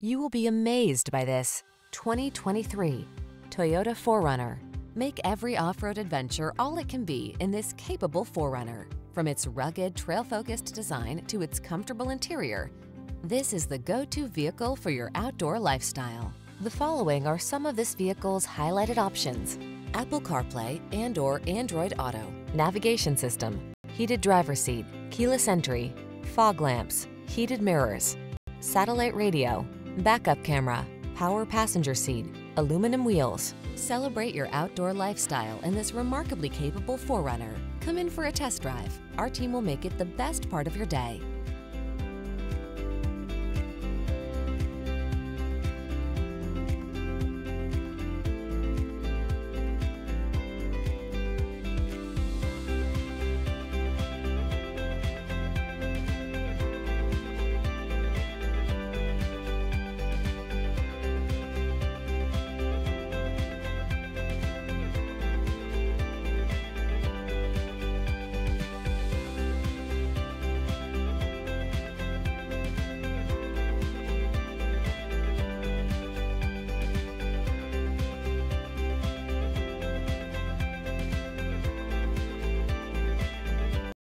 You will be amazed by this 2023 Toyota 4Runner. Make every off-road adventure all it can be in this capable 4Runner. From its rugged, trail-focused design to its comfortable interior, this is the go-to vehicle for your outdoor lifestyle. The following are some of this vehicle's highlighted options. Apple CarPlay and or Android Auto, navigation system, heated driver seat, keyless entry, fog lamps, heated mirrors, satellite radio, backup camera, power passenger seat, aluminum wheels. Celebrate your outdoor lifestyle in this remarkably capable 4Runner. Come in for a test drive. Our team will make it the best part of your day.